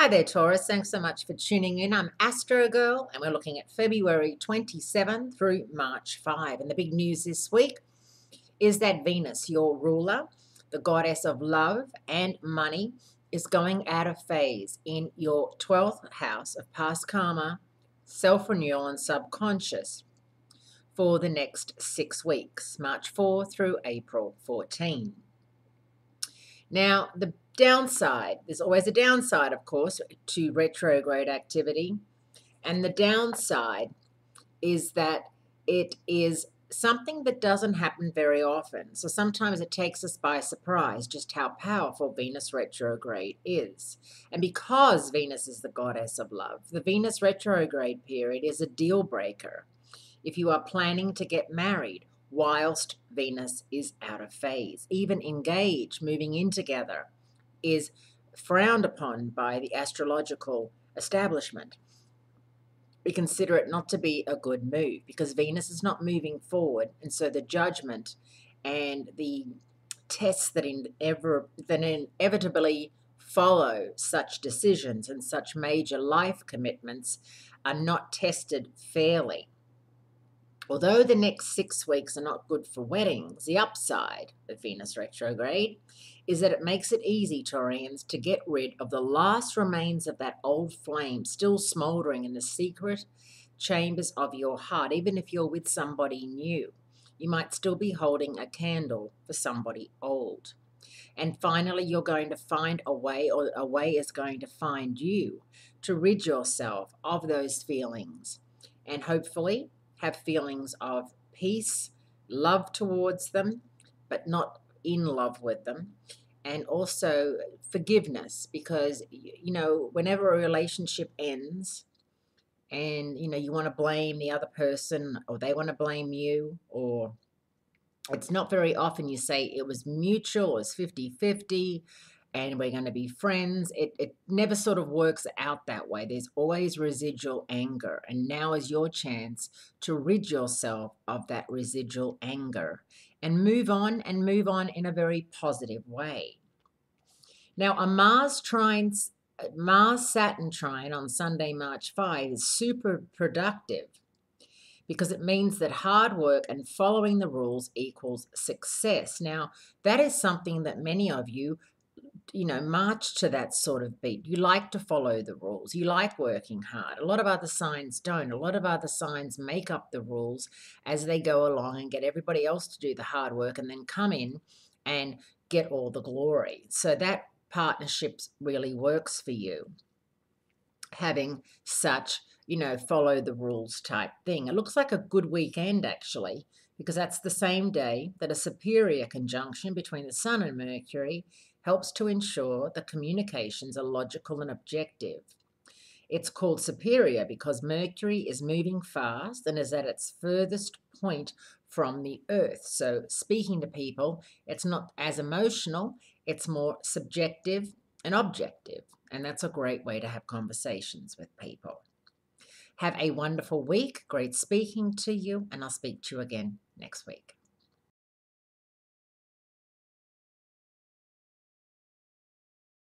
Hi there, Taurus. Thanks so much for tuning in. I'm Astrogirl, and we're looking at February 27 through March 5. And the big news this week is that Venus, your ruler, the goddess of love and money, is going out of phase in your 12th house of past karma, self renewal, and subconscious for the next six weeks, March 4 through April 14. Now, the downside, there's always a downside, of course, to retrograde activity. And the downside is that it is something that doesn't happen very often. So sometimes it takes us by surprise just how powerful Venus retrograde is. And because Venus is the goddess of love, the Venus retrograde period is a deal breaker. If you are planning to get married whilst Venus is out of phase. Even engage, moving in together, is frowned upon by the astrological establishment. We consider it not to be a good move because Venus is not moving forward, and so the judgment and the tests that, inever, that inevitably follow such decisions and such major life commitments are not tested fairly. Although the next six weeks are not good for weddings, the upside of Venus retrograde is that it makes it easy, Taurians, to get rid of the last remains of that old flame still smoldering in the secret chambers of your heart. Even if you're with somebody new, you might still be holding a candle for somebody old. And finally, you're going to find a way, or a way is going to find you to rid yourself of those feelings. And hopefully, have feelings of peace, love towards them, but not in love with them. And also forgiveness, because, you know, whenever a relationship ends, and you know you want to blame the other person or they want to blame you or it's not very often you say it was mutual it was 50-50 and we're going to be friends. It, it never sort of works out that way. There's always residual anger. And now is your chance to rid yourself of that residual anger and move on and move on in a very positive way. Now, a Mars trine, Mars Saturn trine on Sunday, March 5 is super productive because it means that hard work and following the rules equals success. Now, that is something that many of you you know, march to that sort of beat. You like to follow the rules. You like working hard. A lot of other signs don't. A lot of other signs make up the rules as they go along and get everybody else to do the hard work and then come in and get all the glory. So that partnership really works for you. Having such, you know, follow the rules type thing. It looks like a good weekend actually because that's the same day that a superior conjunction between the Sun and Mercury helps to ensure the communications are logical and objective. It's called superior because Mercury is moving fast and is at its furthest point from the Earth. So, speaking to people, it's not as emotional, it's more subjective and objective. And that's a great way to have conversations with people. Have a wonderful week. Great speaking to you, and I'll speak to you again next week.